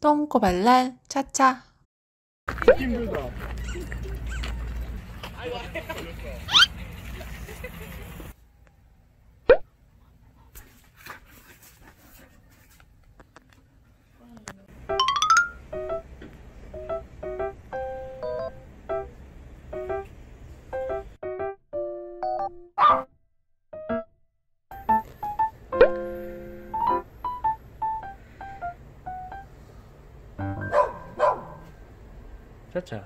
똥꼬발랄 차차 힘들다. 차차.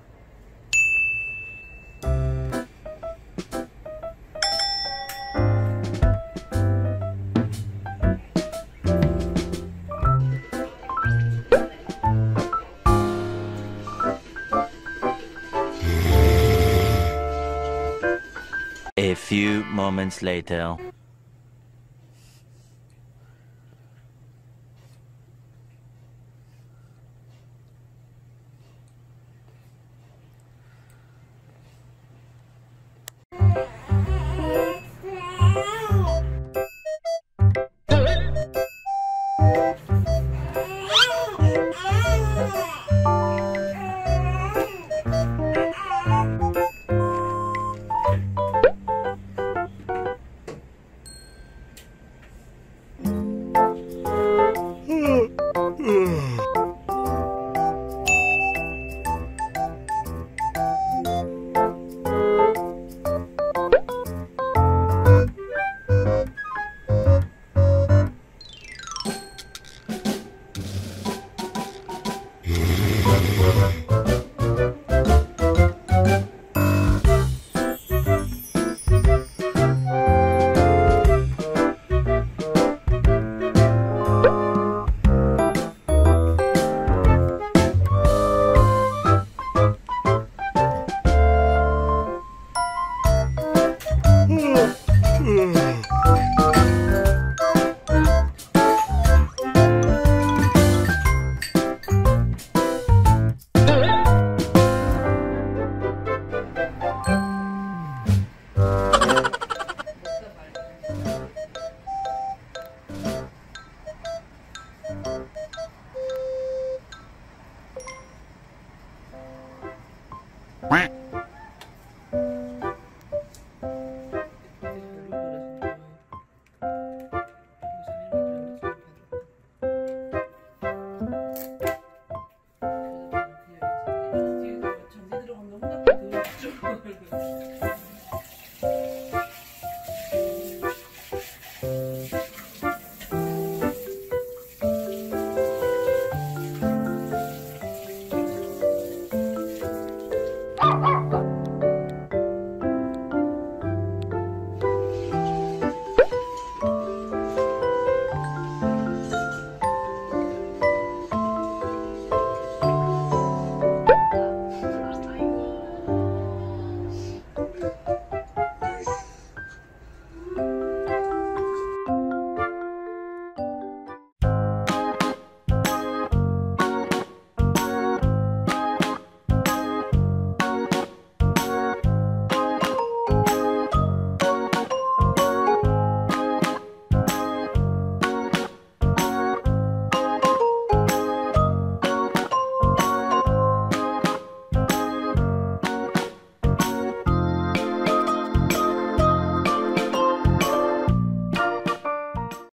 A few moments later. Quack.